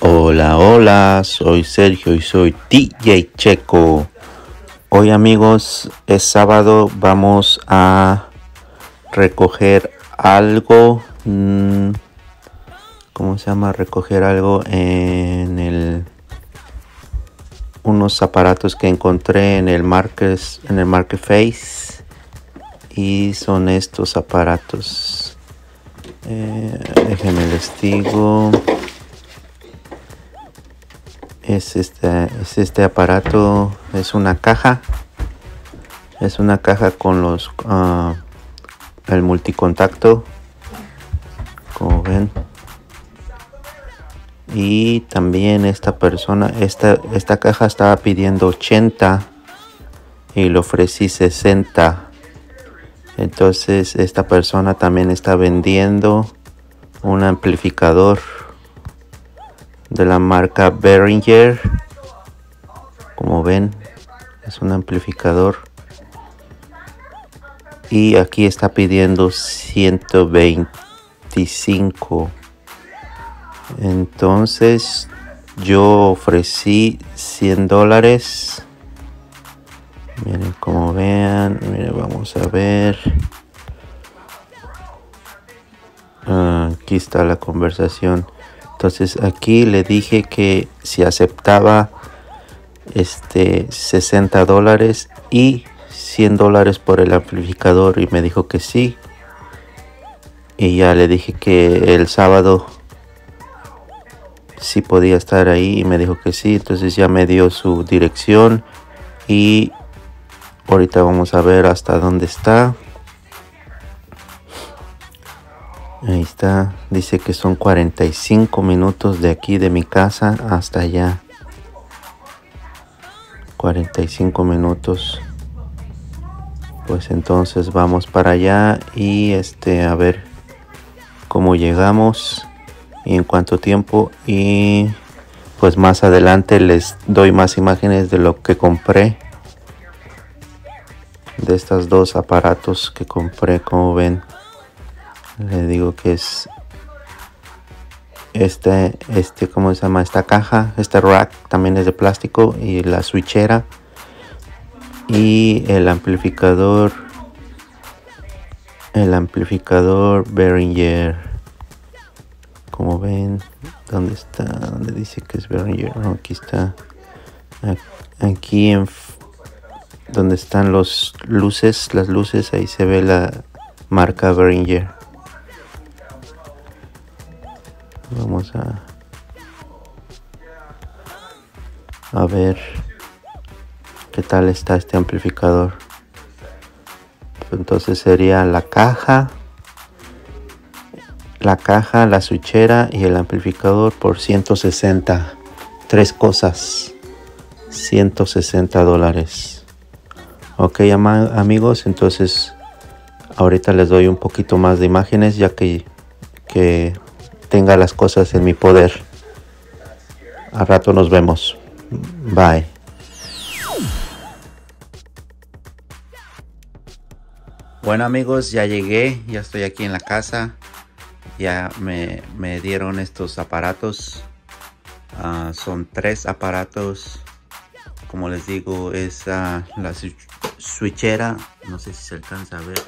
Hola, hola, soy Sergio y soy DJ Checo. Hoy amigos es sábado, vamos a recoger algo. Mm, ¿Cómo se llama? Recoger algo en el unos aparatos que encontré en el market en el y son estos aparatos eh, déjenme les es este es este aparato es una caja es una caja con los uh, el multicontacto como ven. Y también esta persona esta esta caja estaba pidiendo 80 y le ofrecí 60 entonces esta persona también está vendiendo un amplificador de la marca Behringer como ven es un amplificador y aquí está pidiendo 125 entonces yo ofrecí 100 dólares. Miren como vean. Miren, vamos a ver. Ah, aquí está la conversación. Entonces aquí le dije que si aceptaba este 60 dólares y 100 dólares por el amplificador y me dijo que sí. Y ya le dije que el sábado si podía estar ahí y me dijo que sí. Entonces ya me dio su dirección y ahorita vamos a ver hasta dónde está. Ahí está. Dice que son 45 minutos de aquí de mi casa hasta allá. 45 minutos. Pues entonces vamos para allá y este a ver cómo llegamos y en cuánto tiempo y pues más adelante les doy más imágenes de lo que compré de estos dos aparatos que compré como ven le digo que es este este cómo se llama esta caja este rack también es de plástico y la switchera y el amplificador el amplificador Behringer. Como ven dónde está donde dice que es Behringer no, aquí está. Aquí en donde están los luces las luces ahí se ve la marca Behringer vamos a a ver qué tal está este amplificador entonces sería la caja la caja, la switchera y el amplificador por 160. Tres cosas. 160 dólares. Ok amigos, entonces ahorita les doy un poquito más de imágenes ya que, que tenga las cosas en mi poder. A rato nos vemos. Bye. Bueno amigos, ya llegué, ya estoy aquí en la casa ya me, dieron estos aparatos ah, son tres aparatos como les digo es la switchera no sé si se alcanza a ver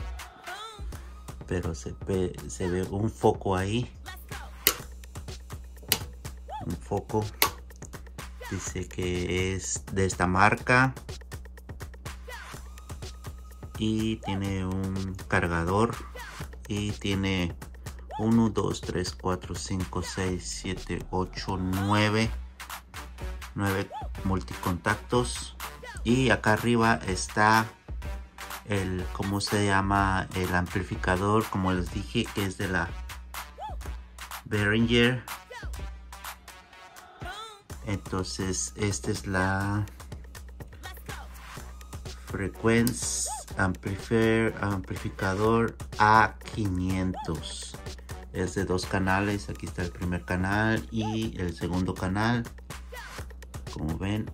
pero se ve, se ve un foco ahí un foco dice que es de esta marca y tiene un cargador y tiene 1, 2, 3, 4, 5, 6, 7, 8, 9. 9 multicontactos. Y acá arriba está el, ¿cómo se llama? El amplificador, como les dije, que es de la Behringer. Entonces, esta es la frecuencia amplificador A500 es de dos canales aquí está el primer canal y el segundo canal. Como ven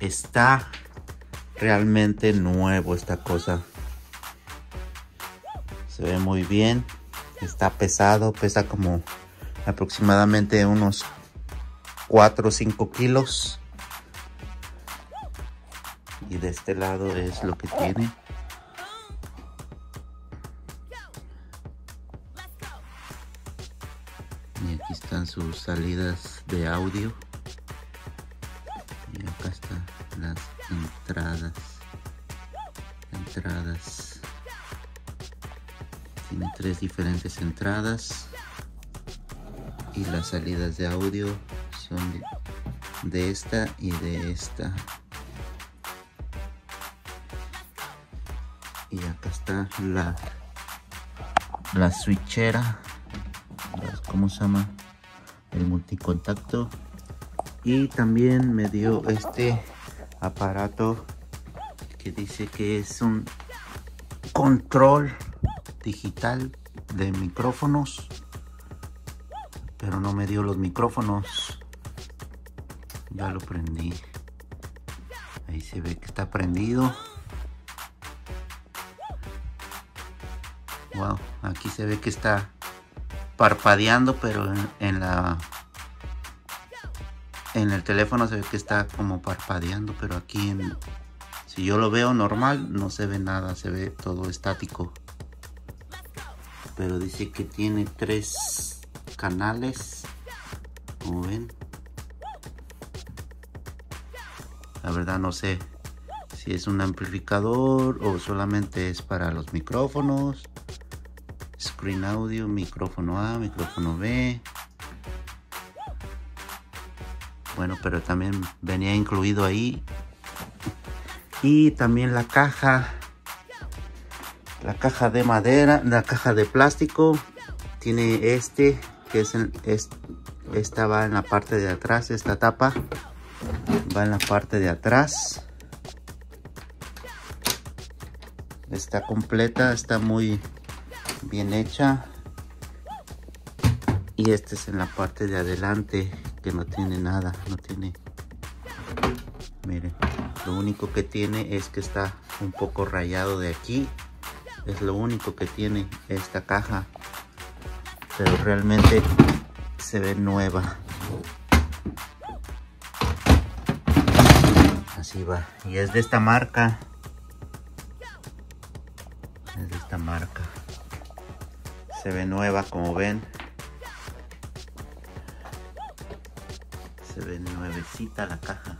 está realmente nuevo esta cosa. Se ve muy bien está pesado pesa como aproximadamente unos 4 o 5 kilos. Y de este lado es lo que tiene. Y aquí están sus salidas de audio. Y acá están las entradas. Entradas. Tiene tres diferentes entradas. Y las salidas de audio son de esta y de esta. Y acá está la la switchera ¿cómo se llama? El multicontacto. Y también me dio este aparato que dice que es un control digital de micrófonos. Pero no me dio los micrófonos. Ya lo prendí. Ahí se ve que está prendido. Wow, aquí se ve que está parpadeando, pero en, la en el teléfono se ve que está como parpadeando, pero aquí en, si yo lo veo normal no se ve nada, se ve todo estático. Pero dice que tiene tres canales, como ven. La verdad no sé si es un amplificador o solamente es para los micrófonos Screen audio, micrófono A, micrófono B. Bueno, pero también venía incluido ahí. Y también la caja. La caja de madera, la caja de plástico. Tiene este, que es, esta va en la parte de atrás, esta tapa. Va en la parte de atrás. Está completa, está muy bien hecha. Y este es en la parte de adelante que no tiene nada no tiene miren lo único que tiene es que está un poco rayado de aquí. Es lo único que tiene esta caja. Pero realmente se ve nueva y es de esta marca. Es de esta marca. Se ve nueva como ven. Se ve nuevecita la caja.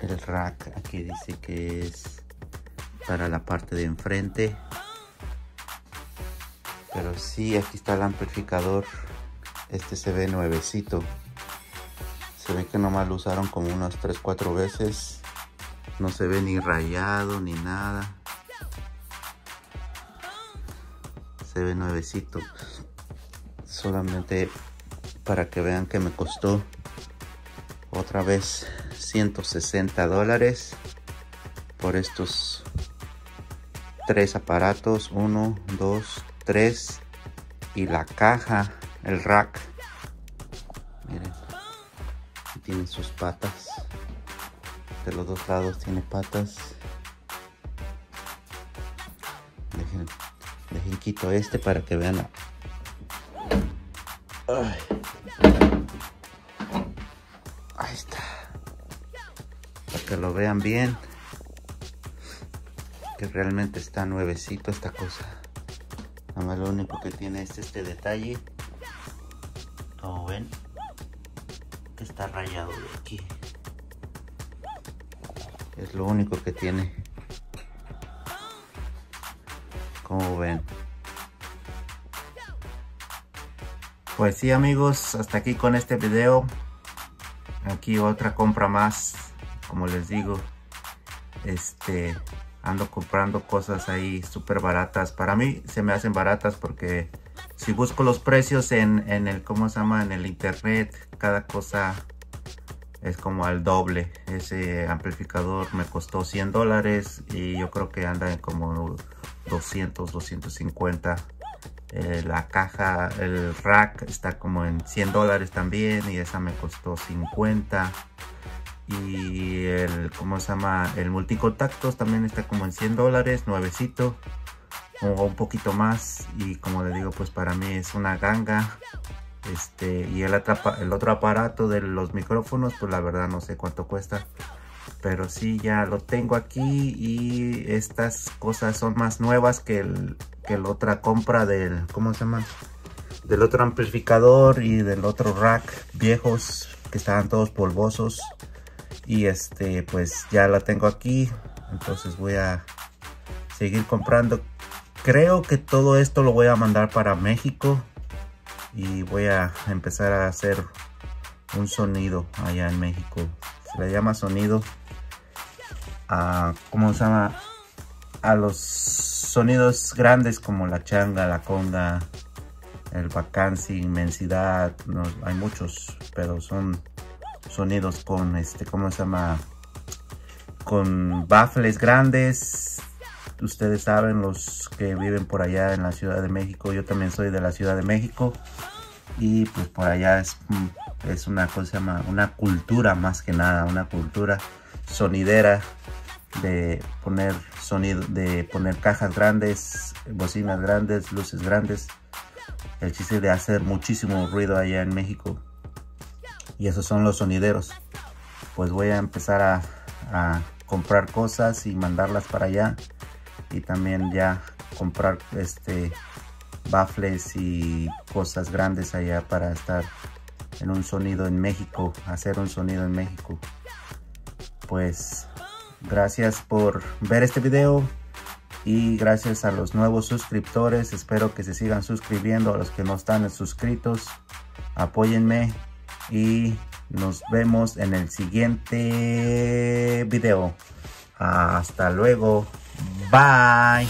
El rack aquí dice que es para la parte de enfrente. Pero sí aquí está el amplificador. Este se ve nuevecito se ve que nomás lo usaron como unas 3 4 veces. No se ve ni rayado ni nada. Se ve nuevecito. Solamente para que vean que me costó otra vez 160 dólares por estos tres aparatos. 1 2 3 y la caja el rack sus patas de los dos lados tiene patas Dejen quito este para que vean. Ahí está. Para que lo vean bien. Que realmente está nuevecito esta cosa. Nada más lo único que tiene es este detalle. Como ven. Está rayado de aquí. Es lo único que tiene. como ven pues sí amigos hasta aquí con este video aquí otra compra más como les digo este ando comprando cosas ahí súper baratas para mí se me hacen baratas porque si busco los precios en, en el cómo se llama en el internet cada cosa es como al doble. Ese amplificador me costó 100 dólares y yo creo que anda en como 200 250 eh, la caja el rack está como en 100 dólares también y esa me costó 50 y el cómo se llama el multicontactos también está como en 100 dólares nuevecito un poquito más y como le digo pues para mí es una ganga Este, y el, el otro aparato de los micrófonos, pues la verdad no sé cuánto cuesta. Pero sí, ya lo tengo aquí y estas cosas son más nuevas que, el, que la otra compra del, ¿cómo se llama? Del otro amplificador y del otro rack viejos que estaban todos polvosos. Y este, pues ya la tengo aquí. Entonces voy a seguir comprando. Creo que todo esto lo voy a mandar para México y voy a empezar a hacer un sonido allá en México. Se le llama sonido a, ¿cómo se llama? A los sonidos grandes como la changa, la conga, el vacancy, inmensidad. No, hay muchos, pero son sonidos con este, ¿cómo se llama? Con baffles grandes. Ustedes saben, los que viven por allá en la Ciudad de México. Yo también soy de la Ciudad de México y pues por allá es, mm, es una cosa, llama una cultura más que nada, una cultura sonidera de poner sonido, de poner cajas grandes, bocinas grandes, luces grandes. El chiste de hacer muchísimo ruido allá en México. Y esos son los sonideros. Pues voy a empezar a, a comprar cosas y mandarlas para allá. Y también ya comprar este baffles y cosas grandes allá para estar en un sonido en México, hacer un sonido en México. Pues gracias por ver este video y gracias a los nuevos suscriptores. Espero que se sigan suscribiendo a los que no están suscritos. Apóyenme y nos vemos en el siguiente video. Hasta luego. Bye.